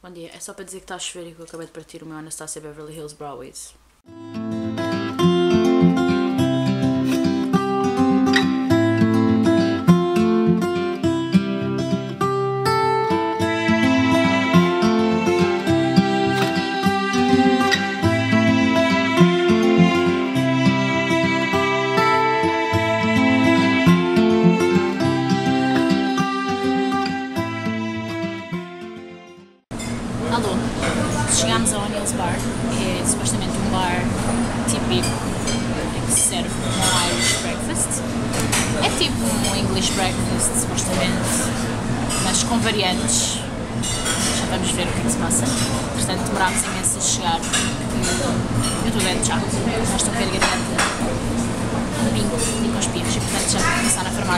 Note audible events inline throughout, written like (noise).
Bom dia, é só para dizer que está a chover e que eu acabei de partir o meu Anastasia Beverly Hills Broadways.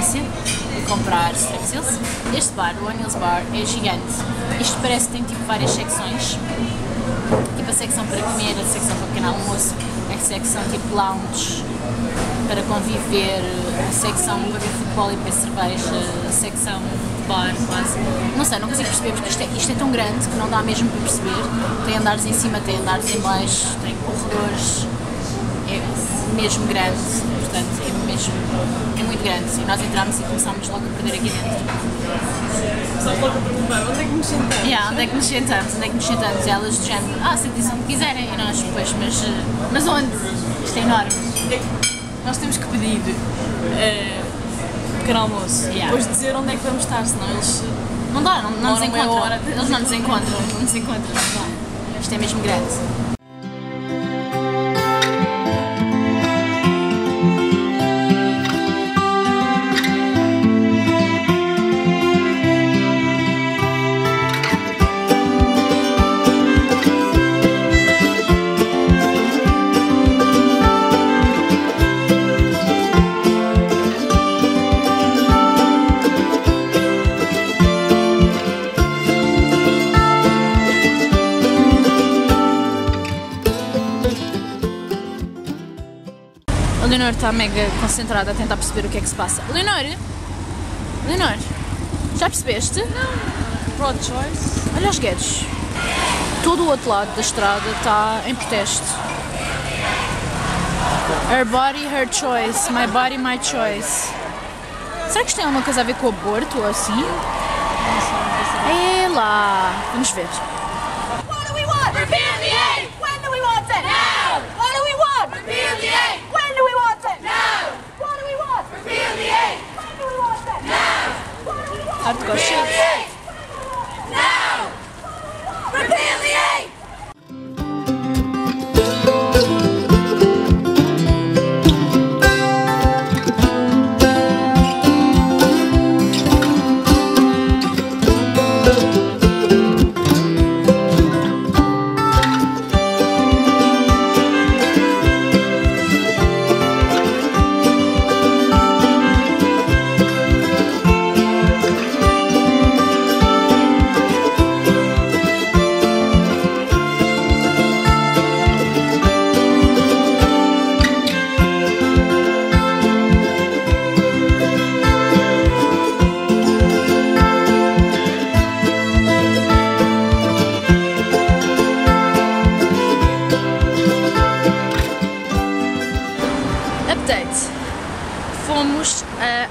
Farmácia e comprar Strepsils. Este bar, o O'Neill's Bar, é gigante. Isto parece que tem tipo várias secções. Tipo a secção para comer, a secção para pequeno almoço, a secção tipo lounge para conviver, a secção para ver futebol e beber cerveja, a secção bar quase. Não sei, não consigo perceber porque isto é, isto é tão grande que não dá mesmo para perceber. Tem andares em cima, tem andares em baixo, tem corredores. Mesmo grande, portanto é mesmo, é muito grande. E nós entramos e começámos logo a perder aqui dentro. Só logo a perguntar, onde é que nos sentamos? Yeah, onde é que nos sentamos? Onde é que nos sentamos? E elas do género, ah, sentem-se onde quiserem. E nós, pois, mas, eh, mas onde? Isto é enorme. É Nós temos que pedir eh, pequeno almoço. Yeah. Depois dizer onde é que vamos estar, senão eles. Não dá, não, não nos encontram. hora. Eles não nos encontram, não nos encontram. Não. Isto é mesmo grande. Está mega concentrada a tentar perceber o que é que se passa. Leonor? Leonor? Já percebeste? Broad choice. Olha os guedes. Todo o outro lado da estrada está em protesto. Her body, her choice. My body, my choice. Será que isto tem alguma coisa a ver com aborto ou assim? É lá. Vamos ver. Hardcore Shoots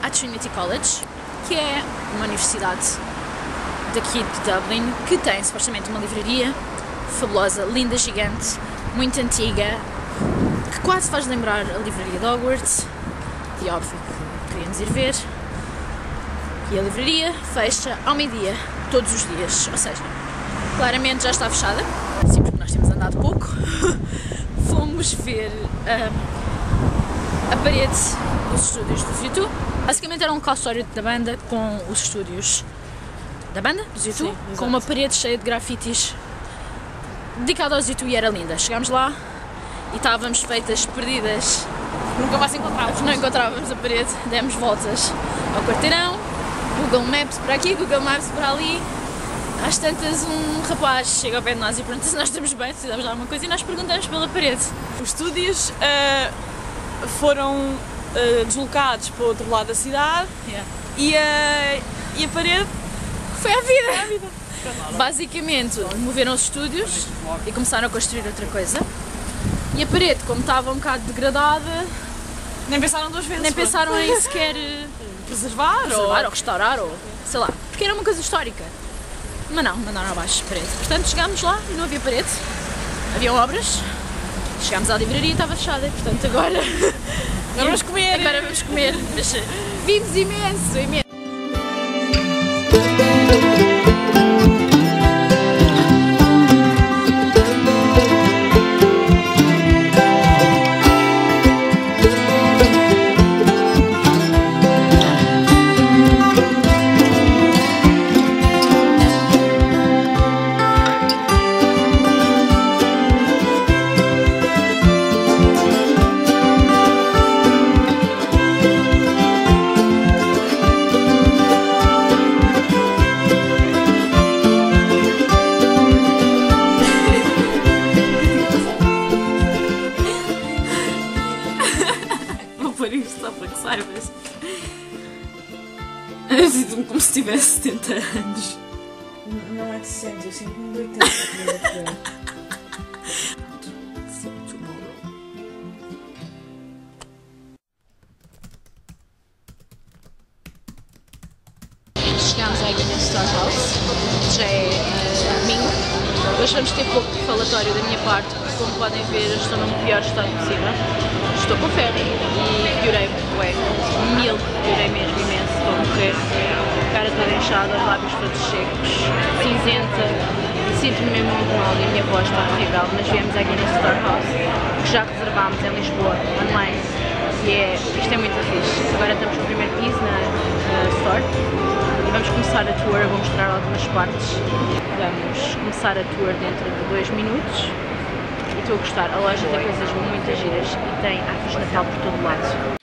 À Trinity College, que é uma universidade daqui de Dublin, que tem supostamente uma livraria fabulosa, linda, gigante, muito antiga, que quase faz lembrar a livraria de Hogwarts, e óbvio que queríamos ir ver. E a livraria fecha ao meio-dia, todos os dias, ou seja, claramente já está fechada, sim, porque nós temos andado pouco. (laughs) Fomos ver ah, a parede dos estúdios do YouTube. Basicamente era um local histórico da banda com os estúdios da banda, YouTube, Sim, exato. com uma parede cheia de grafites dedicada aos YouTube e era linda. Chegámos lá e estávamos feitas perdidas, Nunca mais encontrávamos. não encontrávamos a parede, demos voltas ao quarteirão, Google Maps para aqui, Google Maps para ali. Às tantas, um rapaz chega ao pé de nós e pergunta se nós estamos bem, se de alguma coisa, e nós perguntamos pela parede. Os estúdios eh, foram eh, deslocados para o outro lado da cidade Yeah. e a, e a parede Foi a vida! Basicamente, moveram os estúdios e começaram a construir outra coisa. E a parede, como estava um bocado degradada, Nem pensaram duas vezes. nem pronto. pensaram em sequer eh, preservar, preservar ou restaurar ou sei lá, porque era uma coisa histórica. Mas não, mandaram abaixo a parede. Portanto, chegámos lá e não havia parede, haviam obras. Chegámos à livraria e estava fechada. Portanto, agora. Agora vamos comer. Agora vamos comer. Mas vimos imenso, imenso. 70 anos. Não é de 60, eu sinto-me de 80. Chegámos à Guinness Storehouse, já é eh, domingo. Hoje vamos ter pouco de falatório da minha parte, porque como podem ver, estou num pior estado possível. Estou com febre e piorei, ué, mil, piorei mesmo imenso, estou a morrer. Cara toda inchada, os lábios todos secos, cinzenta, sinto-me mesmo muito mal e a minha voz está horrível, mas viemos à Guinness Storehouse, que já reservámos em Lisboa, online. E é, isto é muito fixe. Agora estamos no primeiro piso na, na Store e vamos começar a tour, vou mostrar algumas partes. Vamos começar a tour dentro de dois minutos estou a gostar. A loja tem coisas muito giras e tem árvores de Natal por todo lado.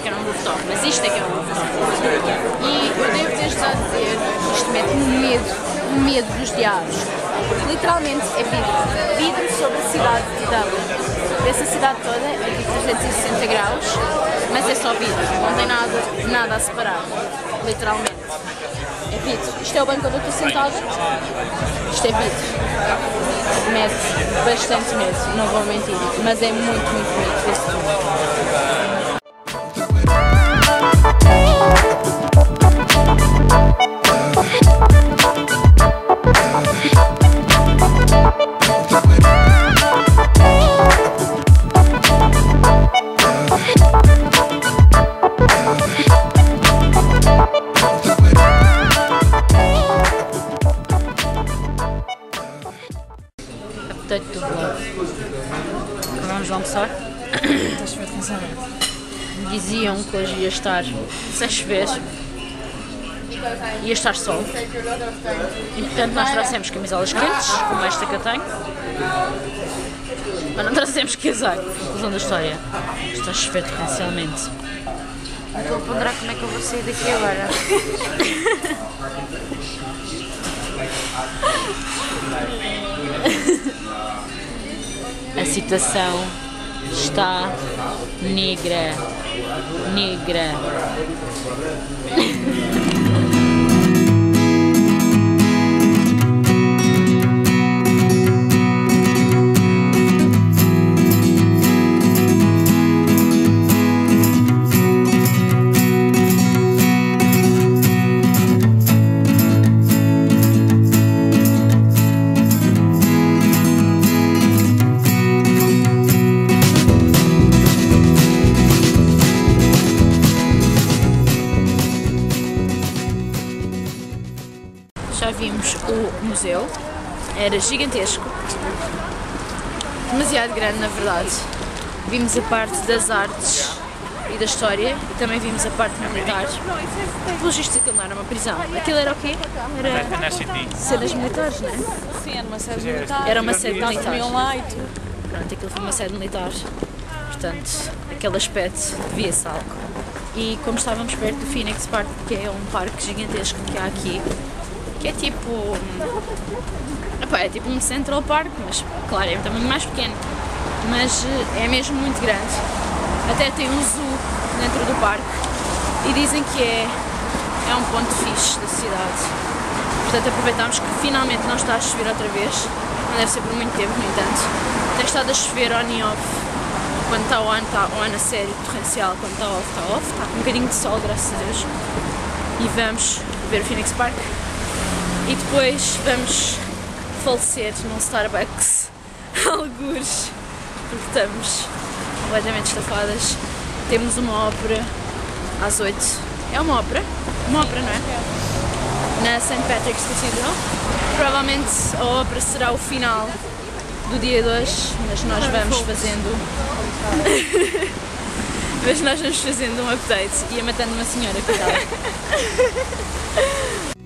Que era um rooftop, mas isto é que é um rooftop. E eu devo desde já dizer que isto mete-me medo, medo dos diabos. Literalmente é vidro. Vidro sobre a cidade de Dublin. Essa cidade toda é tipo 360 graus, mas é só vidro. Não tem nada, nada a separar. Literalmente. É vidro. Isto é o banco onde eu estou sentada. Isto é vidro mete bastante medo, não vou mentir, mas é muito, muito bonito este filme. Diziam que hoje ia estar sem chover. ia estar sol. E portanto nós trouxemos camisolas quentes, como esta que eu tenho. Mas não trouxemos casaco, conclusão da história. Está a chover torrencialmente. Estou a ponderar como é que eu vou sair daqui agora. (laughs) A situação está negra. Negra. (laughs) vimos o museu. Era gigantesco. Demasiado grande, na verdade. Vimos a parte das artes e da história e também vimos a parte militar. Pelos vistos, aquilo não era uma prisão. Aquilo era o quê? Era cenas militares, não é? Sim, era uma sede militar. Era uma sede militar. Pronto, aquilo foi uma sede militar. Portanto, aquele aspecto devia-se algo. E como estávamos perto do Phoenix Park, que é um parque gigantesco que há aqui, que é tipo. epá, é tipo um Central Park, mas claro, é tamanho mais pequeno. Mas eh, é mesmo muito grande. Até tem um zoo dentro do parque e dizem que é, é um ponto fixe da cidade. Portanto, aproveitámos que finalmente não está a chover outra vez. Não deve ser por muito tempo, no entanto. Tem estado a chover on e off. Quando está on, está on a sério, torrencial. Quando está off, está off. Está com um bocadinho de sol, graças a Deus. E vamos ver o Phoenix Park. E depois vamos falecer num Starbucks, (laughs) algures, porque estamos completamente estafadas. Temos uma ópera às 8. É uma ópera? Uma ópera, não é? Na St. Patrick's Cathedral. Provavelmente a ópera será o final do dia de hoje, mas nós vamos fazendo. (laughs) mas nós vamos fazendo um update e ia matando uma senhora, cuidado. (laughs)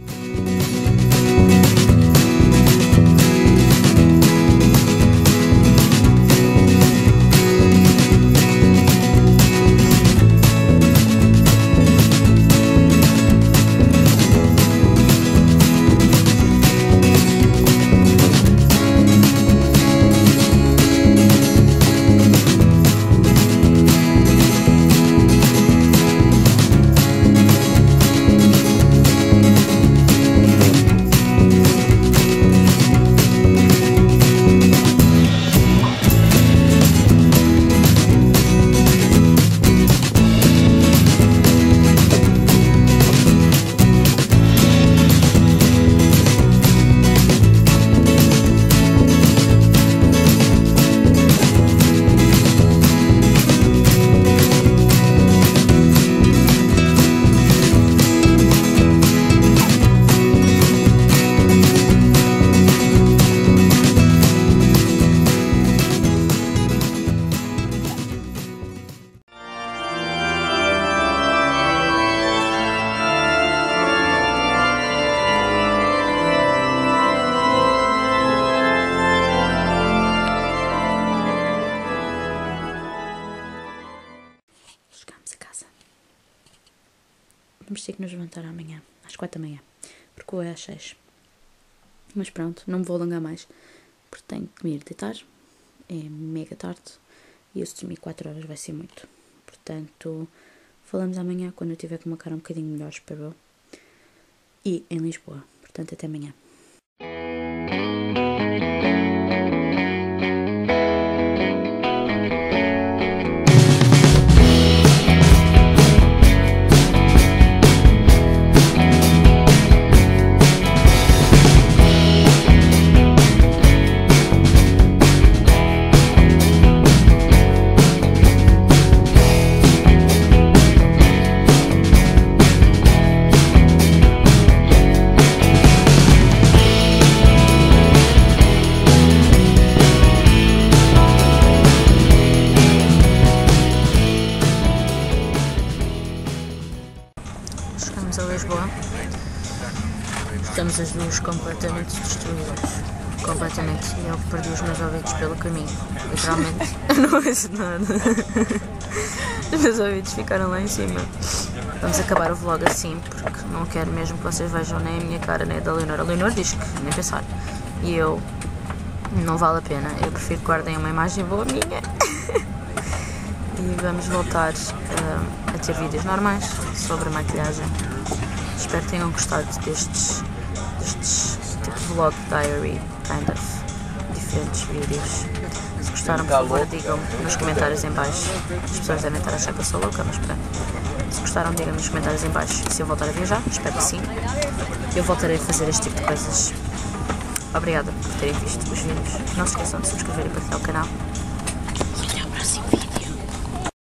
Vamos ter que nos levantar amanhã, às quatro da manhã, porque hoje é às seis. Mas pronto, não me vou alongar mais, porque tenho que me ir deitar. É mega tarde e eu se dormir quatro horas vai ser muito. Portanto, falamos amanhã quando eu tiver com uma cara um bocadinho melhor, espero eu. E em Lisboa. Portanto, até amanhã. Lisboa. Estamos as duas completamente destruídas. Completamente. E eu perdi os meus ouvidos pelo caminho. Literalmente. (laughs) (laughs) não ouço nada. Os meus ouvidos ficaram lá em cima. Vamos acabar o vlog assim, porque não quero mesmo que vocês vejam nem a minha cara nem a da Leonor. A Leonor diz que nem pensar. E eu. Não vale a pena. Eu prefiro que guardem uma imagem boa minha. (laughs) e vamos voltar uh, a ter vídeos normais sobre maquilhagem. Espero que tenham gostado destes, destes tipo vlog diary, kind of, diferentes vídeos. Se gostaram, por favor, digam nos comentários em baixo. As pessoas devem estar a achar que eu sou louca, mas pronto. Se gostaram, digam nos comentários em baixo se eu voltar a viajar. Espero que sim. Eu voltarei a fazer este tipo de coisas. Obrigada por terem visto os vídeos. Não se esqueçam de subscrever e partilhar o canal.